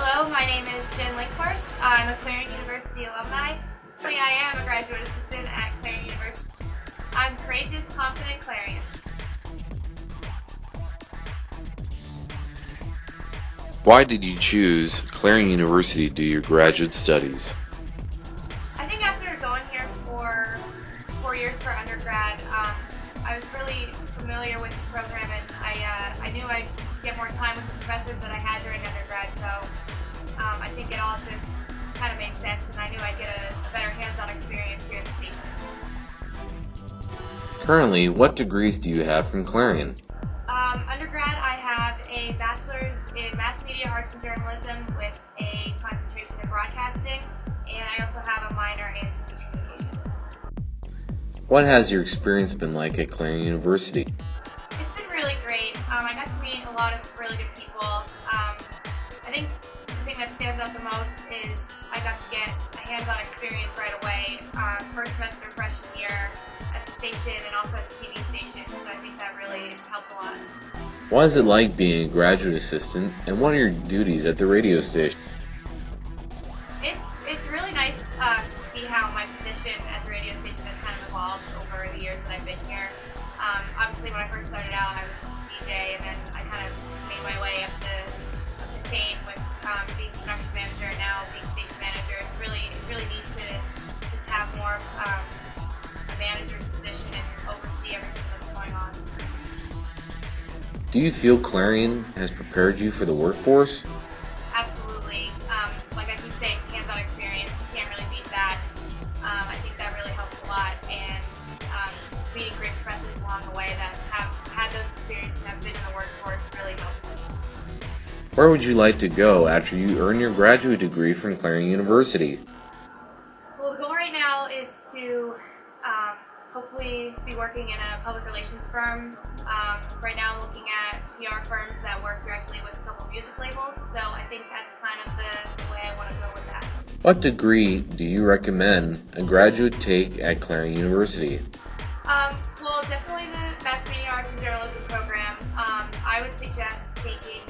Hello, my name is Jen Linkhorst. I'm a Clarion University alumni. Currently, I am a graduate assistant at Clarion University. I'm courageous, confident Clarion. Why did you choose Clarion University to do your graduate studies? I think after going here for four years for undergrad, um, I was really familiar with the program and I, uh, I knew I'd get more time with the professors that I had during undergrad, so um, I think it all just kind of made sense and I knew I'd get a, a better hands-on experience here at the station. Currently, what degrees do you have from Clarion? Um, undergrad, I have a bachelor's in mass media, arts, and journalism with a concentration in broadcasting, and I also have a minor in speech. What has your experience been like at Clarion University? It's been really great. Um, I got to meet a lot of really good people. Um, I think the thing that stands out the most is I got to get a hands-on experience right away, uh, first semester freshman year at the station and also at the TV station, so I think that really helped a lot. What is it like being a graduate assistant, and what are your duties at the radio station? It's it's really nice uh, to see how my position at the radio station has kind of evolved over the years that I've been here. Um, obviously, when I first started out, I was DJ, and then I kind of made my way up the, up the chain with um, being production manager, and now being station manager. It's really it's really neat to just have more um, a manager's position and oversee everything that's going on. Do you feel Clarion has prepared you for the workforce? Way that have had those experiences and have been in the workforce really. Where would you like to go after you earn your graduate degree from Clarion University? Well, the goal right now is to um, hopefully be working in a public relations firm. Um, right now, I'm looking at PR firms that work directly with a couple music labels, so I think that's kind of the, the way I want to go with that. What degree do you recommend a graduate take at Clarion University? Definitely the Mass Media Arts and Journalism program. Um, I would suggest taking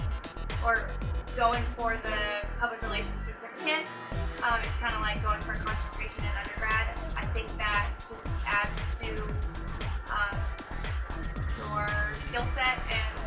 or going for the public relations certificate. Um, it's kind of like going for a concentration in undergrad. I think that just adds to um, your skill set and